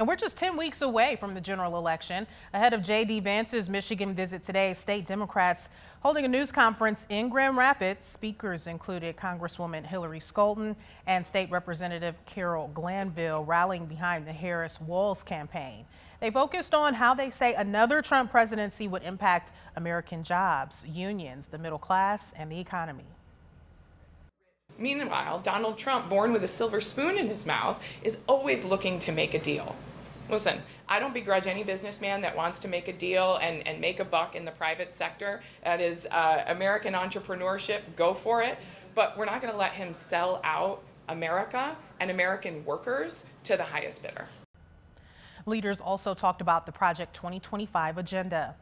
And we're just 10 weeks away from the general election. Ahead of J.D. Vance's Michigan visit today, state Democrats holding a news conference in Grand Rapids. Speakers included Congresswoman Hillary Scholten and State Representative Carol Glanville rallying behind the Harris Walz campaign. They focused on how they say another Trump presidency would impact American jobs, unions, the middle class, and the economy. Meanwhile, Donald Trump, born with a silver spoon in his mouth, is always looking to make a deal. Listen, I don't begrudge any businessman that wants to make a deal and, and make a buck in the private sector. That is uh, American entrepreneurship, go for it. But we're not going to let him sell out America and American workers to the highest bidder. Leaders also talked about the Project 2025 agenda.